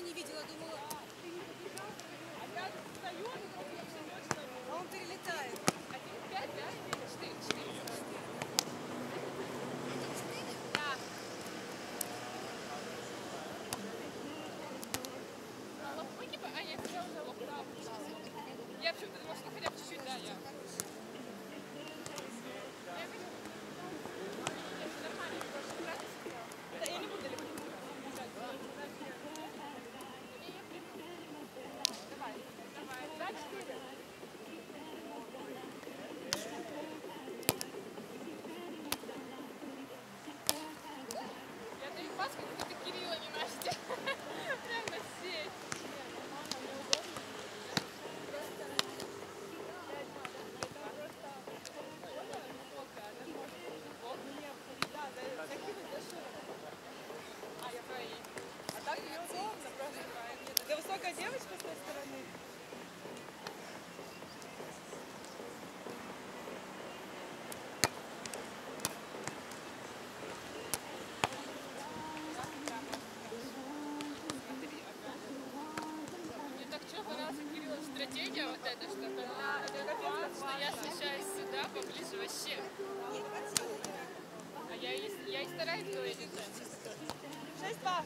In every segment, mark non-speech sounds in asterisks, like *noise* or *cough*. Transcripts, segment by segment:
не видела, думала. «А, а, ну, а он перелетает. Один, пять, да? Четыре, четыре. Ближе вообще. А я я и стараюсь говорить. Шесть пар.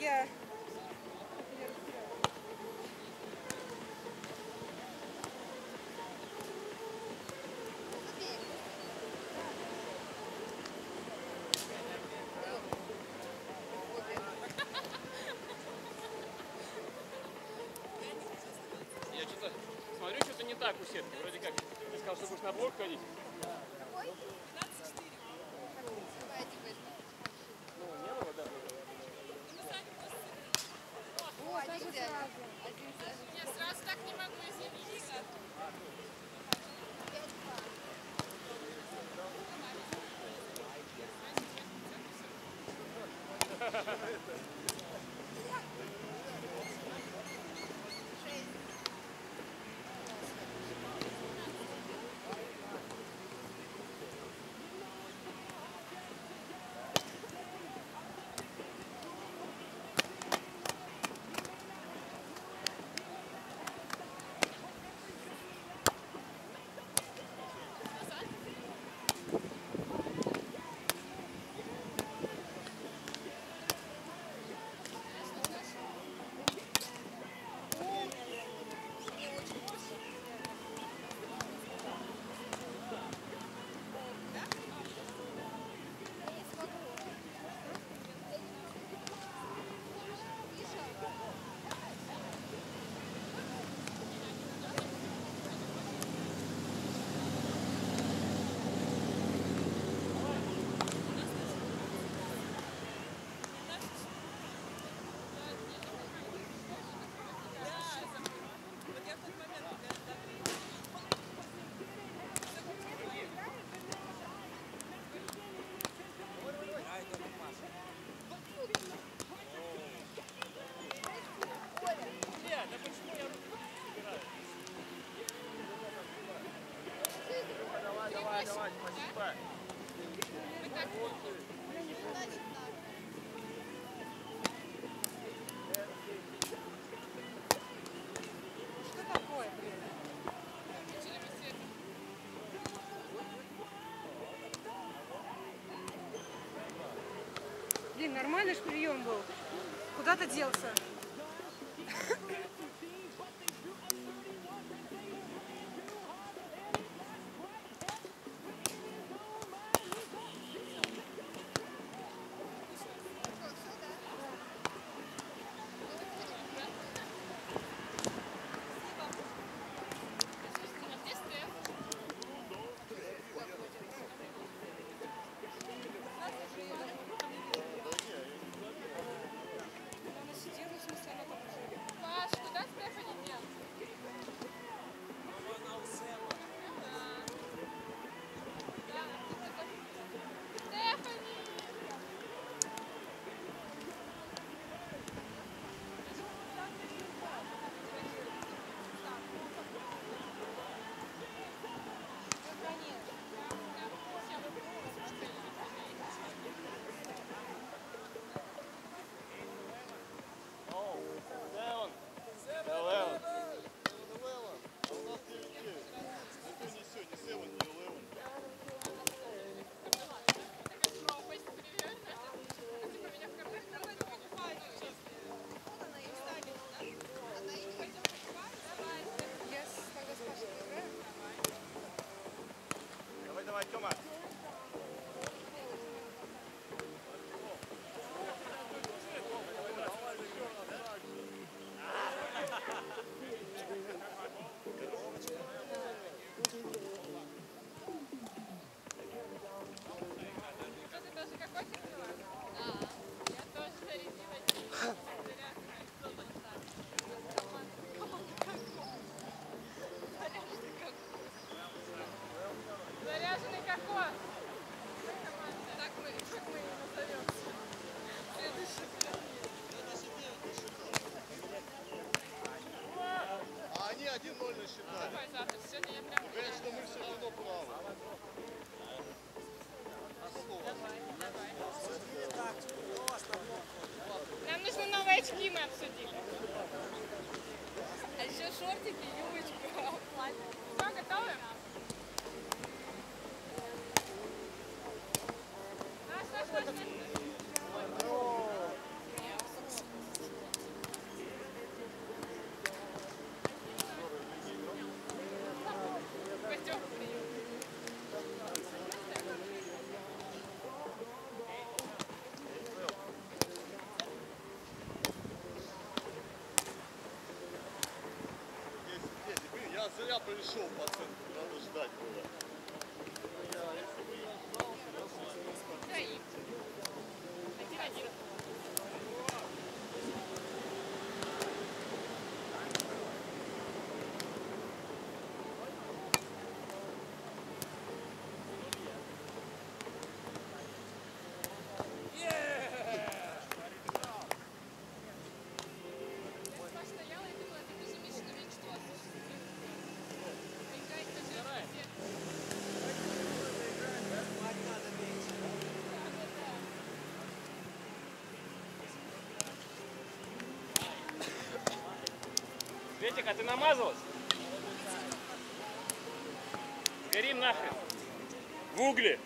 я Я что-то смотрю, что-то не так у Серки. Вроде как, ты сказал, что будешь на блок ходить. Блин, нормальный же прием был. Куда то делся? обсудили. А еще шортики, юбочка, платье. Пришел центру, надо ждать было. Светик, а ты намазалась? Горим нахрен. В угле.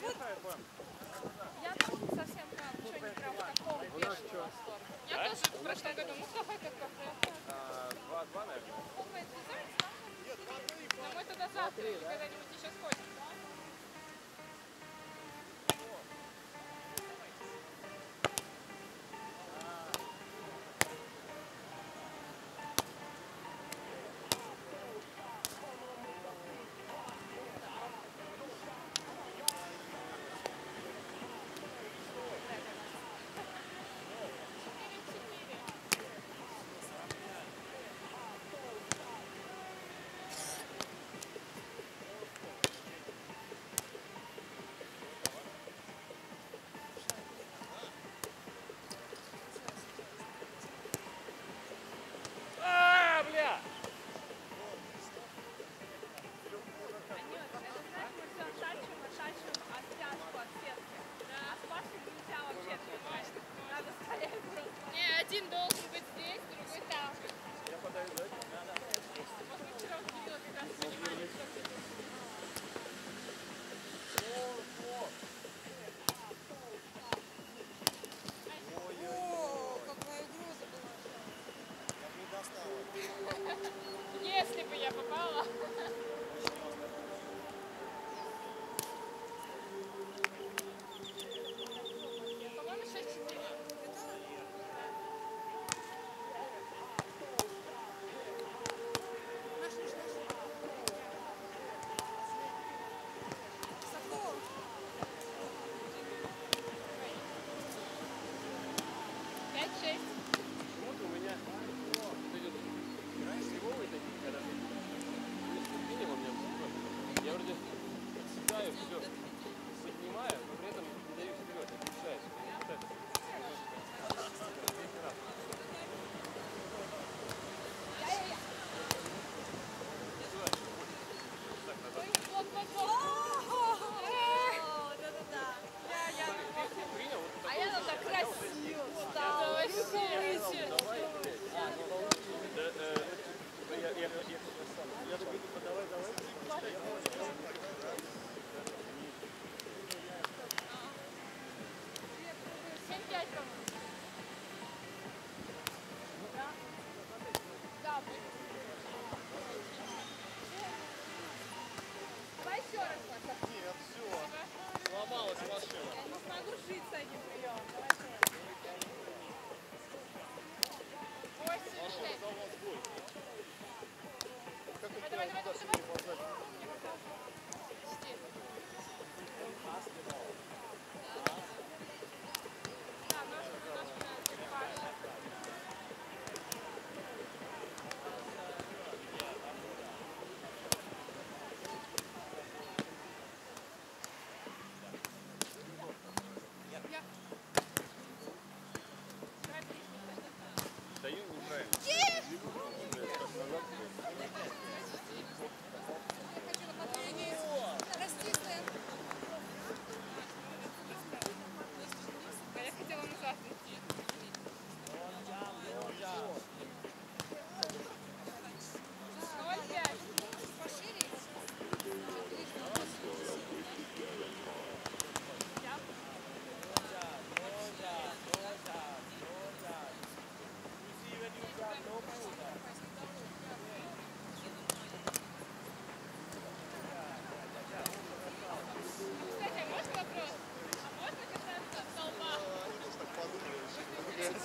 До 21 по-моему. Я там совсем прям, что не прям. Я тоже в прошлом году, ну кафе как кафе. 2-2, наверное. Полный дизайн, да? Но мы туда завтра или когда-нибудь еще сходим.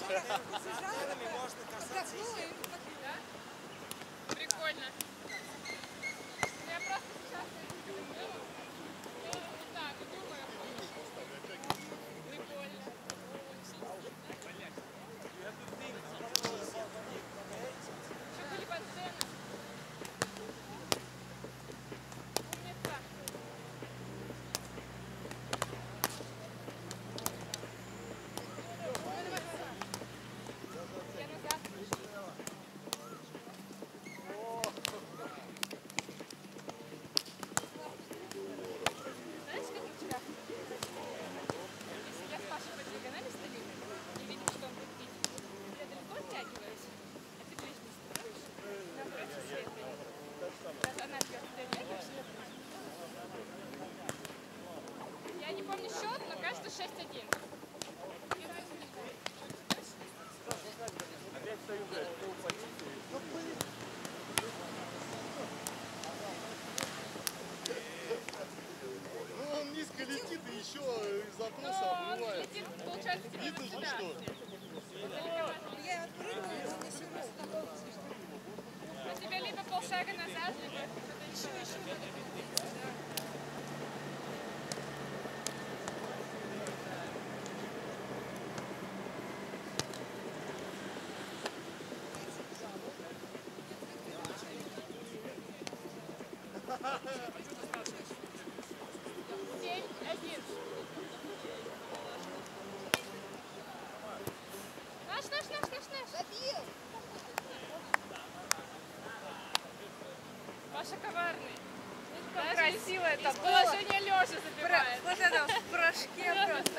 Ja. *laughs* Паша коварный. Красиво это положение лежа забивает. Вот это в прыжке *laughs* просто.